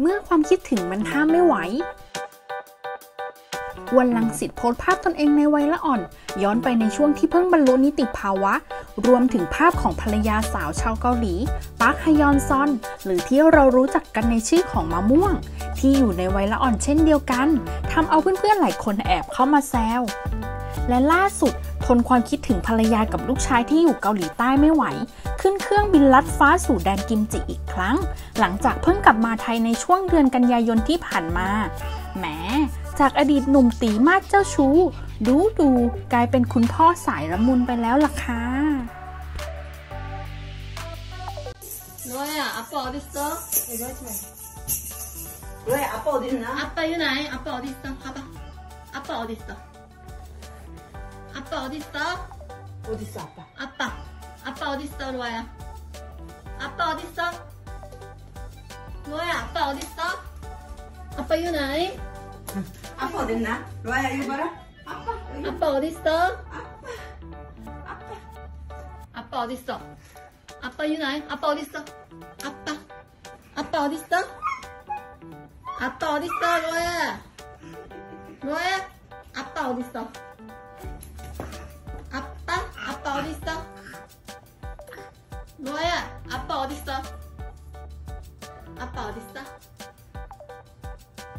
เมื่อความคิดถึงมันห้ามไม่ไหว วันลังสิตโพสภาพตนเองในวัยละอ่อน ย้อนไปในช่วงที่เพิ่งบรรลุนิติภาวะ รวมถึงภาพของภรรยาสาวชาวเกาหลีปาร์คฮยอนซอน หรือที่เรารู้จักกันในชื่อของมะม่วง ที่อยู่ในวัยละอ่อนเช่นเดียวกันทำเอาเพื่อนๆหลายคนแอบเข้ามาแซวและล่าสุด ทนความคิดถึงภรรยากับลูกชายที่อยู่เกาหลีใต้ไม่ไหว ขึ้นเครื่องบินลัดฟ้าสู่แดนกิมจิอีกครั้ง หลังจากเพิ่งกลับมาไทยในช่วงเดือนกันยายนที่ผ่านมา แหม จากอดีตหนุ่มตีมากเจ้าชู้ ดูดูกลายเป็นคุณพ่อสายละมุนไปแล้วล่ะค่ะน้อยอะอาปอดิสต์เอ้ยด้วยใช่ไหมด้วยอาปอดิสนะอาปออยู่ไหนอาปอดิสต์ครับอาปอดิสต์ 아빠 어딨어? 어디 있어 아빠? 아빠 아빠 어딨어 로아야 아빠 어딨어? 로아야 아빠 어딨어? 아빠 유나이 아빠 어디 있나? 로아야 이거 봐라. 아빠 여기. 아빠 어딨어? 아빠. 아빠 어딨어? 아빠 유나이 아빠 어딨어? 아빠 아빠 어딨어? 아빠 어딨어 로아야 로아야 아빠 어딨어? 아빠 어딨어? 로아야 아빠 어딨어? 아빠 어딨어?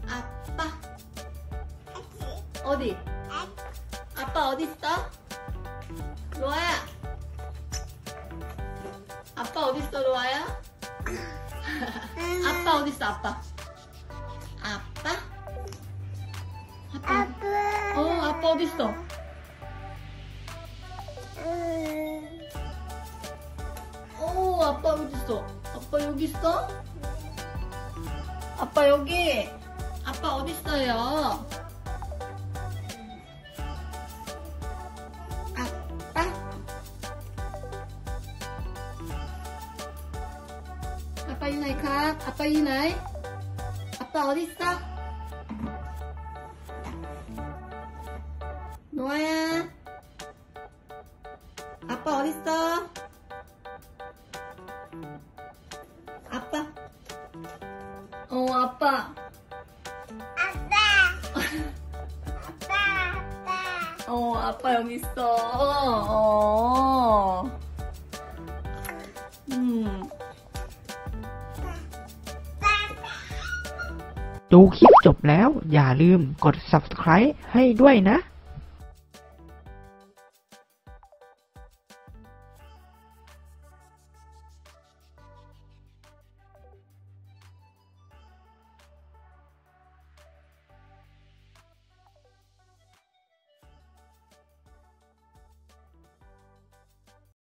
아빠 어디? 아빠 어딨어? 로아야 아빠 어딨어 로아야? 아빠 어딨어 아빠? 아빠? 아빠 어 아빠 어딨어? 어 여기 있어? 아빠 여기 아빠 어딨어요? 아빠? 아빠 유나이 가 아빠 유나이 아빠 어딨어? 노아야 아빠 어딨어? 어 아빠 어 아빠 여기 있어 어. 음. ดูคลิปจบแล้วอย่าลืมกด subscribe ให้ด้วยนะ